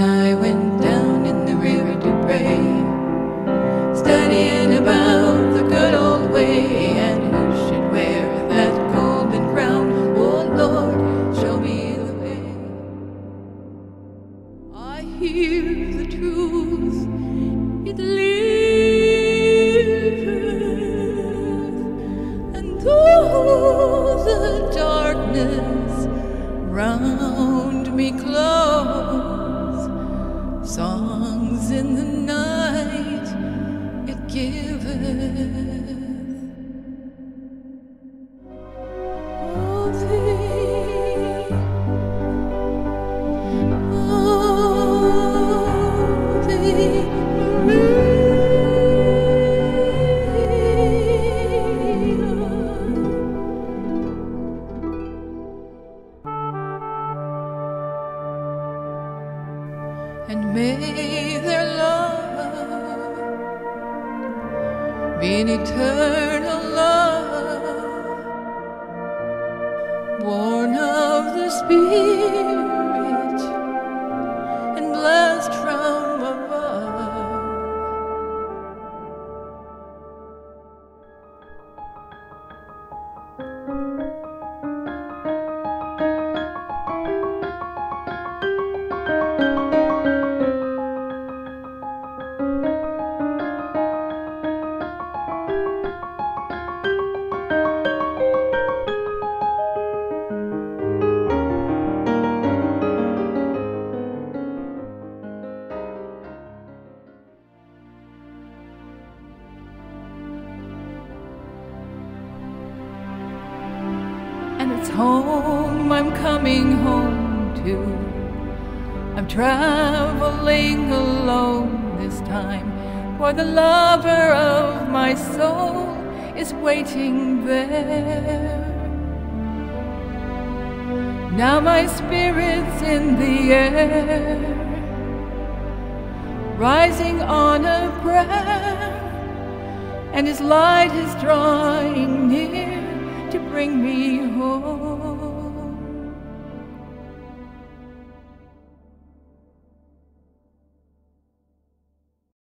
I went down in the river to pray, studying about the good old way and who should wear that golden crown. Oh Lord, show me the way. I hear the truth, it liveth, and though the darkness round me close. And may their love be an eternal love, born of the Spirit and it's home I'm coming home to. I'm traveling alone this time, for the lover of my soul is waiting there. Now my spirit's in the air, rising on a prayer and his light is drawing bring me home.